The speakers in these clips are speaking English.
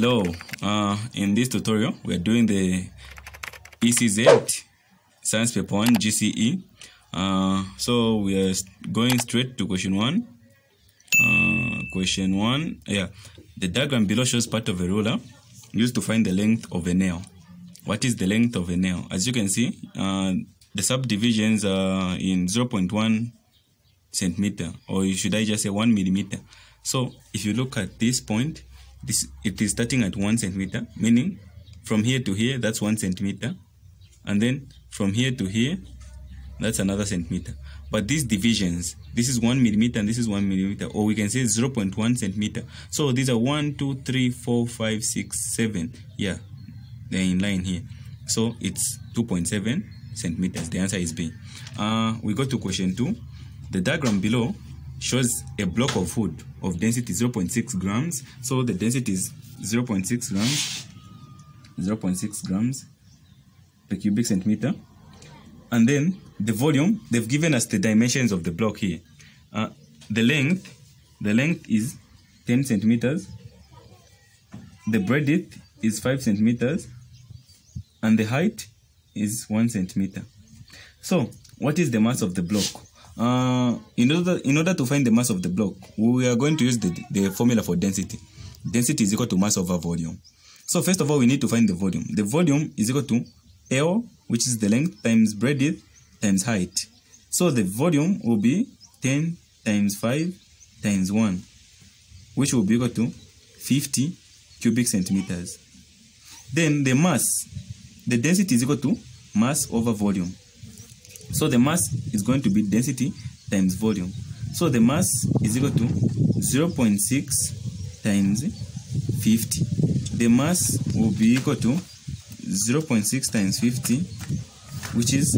Hello, uh, in this tutorial we are doing the ECZ Science Paper 1 GCE. Uh, so we are going straight to question 1. Uh, question 1, yeah. The diagram below shows part of a ruler used to find the length of a nail. What is the length of a nail? As you can see, uh, the subdivisions are in 0.1 centimeter or should I just say 1 millimeter. So if you look at this point, this it is starting at 1 centimeter, meaning from here to here, that's 1 centimeter. And then from here to here, that's another centimeter. But these divisions, this is 1 millimeter and this is 1 millimeter, or we can say 0.1 centimeter. So these are 1, 2, 3, 4, 5, 6, 7. Yeah, they're in line here. So it's 2.7 centimeters. The answer is B. Uh, we go to question 2. The diagram below shows a block of wood of density 0.6 grams. So the density is 0.6 grams, 0.6 grams per cubic centimeter. And then the volume, they've given us the dimensions of the block here. Uh, the length, the length is 10 centimeters. The breadth is 5 centimeters. And the height is 1 centimeter. So, what is the mass of the block? Uh, in order in order to find the mass of the block, we are going to use the, the formula for density. Density is equal to mass over volume. So first of all, we need to find the volume. The volume is equal to L, which is the length, times breadth, times height. So the volume will be 10 times 5 times 1, which will be equal to 50 cubic centimeters. Then the mass, the density is equal to mass over volume. So the mass is going to be density times volume. So the mass is equal to 0.6 times 50. The mass will be equal to 0.6 times 50, which is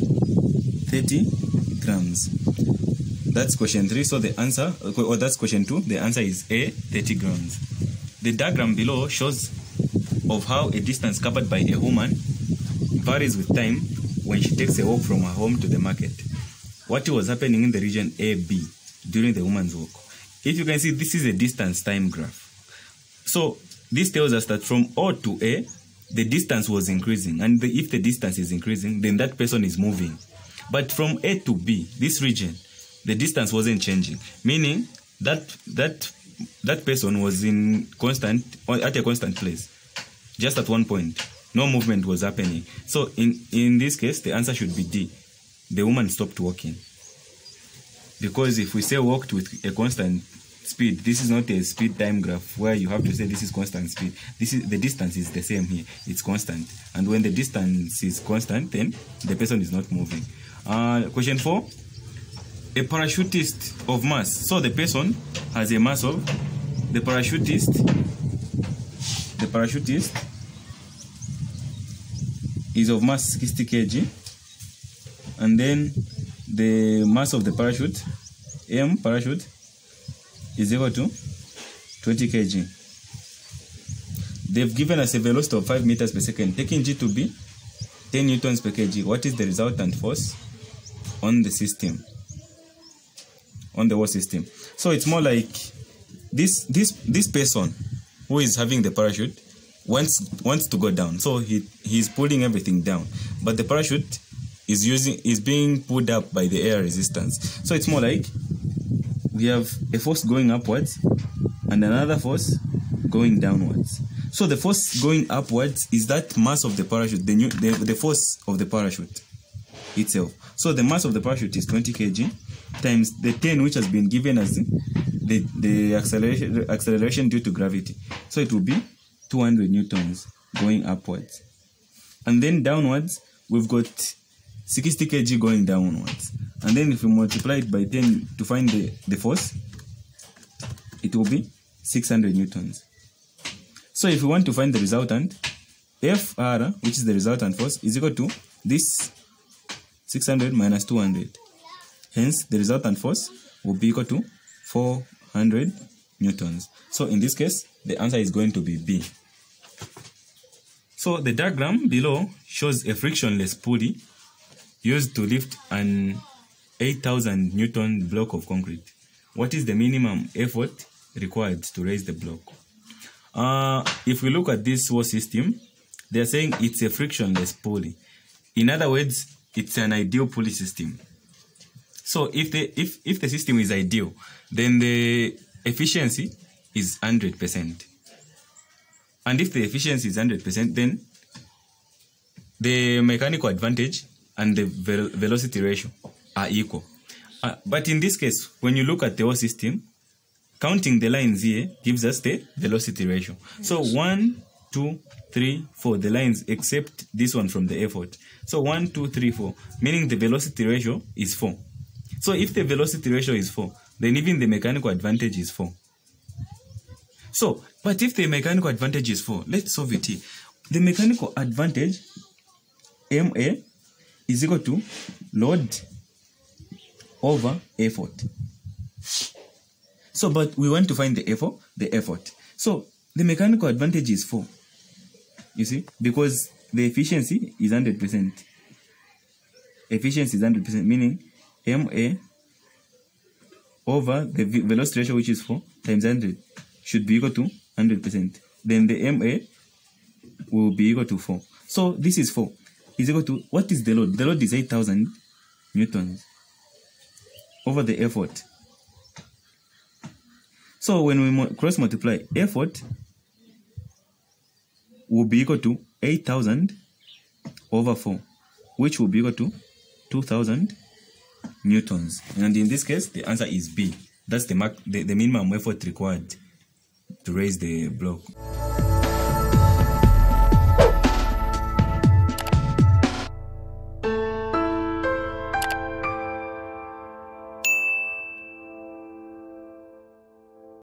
30 grams. That's question 3. So the answer, or that's question 2, the answer is A, 30 grams. The diagram below shows of how a distance covered by a woman varies with time when she takes a walk from her home to the market. What was happening in the region AB during the woman's walk? If you can see, this is a distance time graph. So this tells us that from O to A, the distance was increasing. And the, if the distance is increasing, then that person is moving. But from A to B, this region, the distance wasn't changing. Meaning that that that person was in constant at a constant place, just at one point no movement was happening. So in, in this case, the answer should be D. The woman stopped walking. Because if we say walked with a constant speed, this is not a speed time graph where you have to say this is constant speed. This is the distance is the same here. It's constant. And when the distance is constant, then the person is not moving. Uh, question four. A parachutist of mass. So the person has a mass of the parachutist. The parachutist is of mass 60 kg. And then the mass of the parachute m parachute is equal to 20 kg. They've given us a velocity of 5 meters per second taking g to be 10 newtons per kg. What is the resultant force on the system? On the whole system. So it's more like this this this person who is having the parachute wants wants to go down. So he he's pulling everything down. But the parachute is using is being pulled up by the air resistance. So it's more like we have a force going upwards and another force going downwards. So the force going upwards is that mass of the parachute the new the, the force of the parachute itself. So the mass of the parachute is 20 kg times the 10 which has been given as the the acceleration acceleration due to gravity. So it will be 200 newtons going upwards. And then downwards, we've got 60 kg going downwards. And then if we multiply it by 10 to find the, the force, it will be 600 newtons. So if we want to find the resultant, Fr, which is the resultant force, is equal to this 600 minus 200. Hence, the resultant force will be equal to 400 newtons. So in this case, the answer is going to be B. So the diagram below shows a frictionless pulley used to lift an 8000 Newton block of concrete. What is the minimum effort required to raise the block? uh, if we look at this whole system, they're saying it's a frictionless pulley. In other words, it's an ideal pulley system. So if the if if the system is ideal, then the efficiency is hundred percent. And if the efficiency is hundred percent, then the mechanical advantage and the vel- velocity ratio are equal. Uh, but in this case, when you look at the whole system, counting the lines here gives us the velocity ratio. So one, two, three, four, the lines except this one from the effort. So one, two, three, four, meaning the velocity ratio is four. So if the velocity ratio is four, then even the mechanical advantage is four. So, but if the mechanical advantage is four, let's solve it here. The mechanical advantage, MA, is equal to load over effort. So, but we want to find the effort, the effort. So, the mechanical advantage is 4. You see? Because the efficiency is 100%. Efficiency is 100%, meaning MA over the velocity ratio, which is 4, times 100, should be equal to 100%. Then the MA will be equal to 4. So, this is 4. Is equal to, what is the load? The load is 8,000 newtons over the effort. So when we cross multiply, effort will be equal to 8,000 over 4, which will be equal to 2,000 newtons. And in this case, the answer is B. That's the, mark, the, the minimum effort required to raise the block.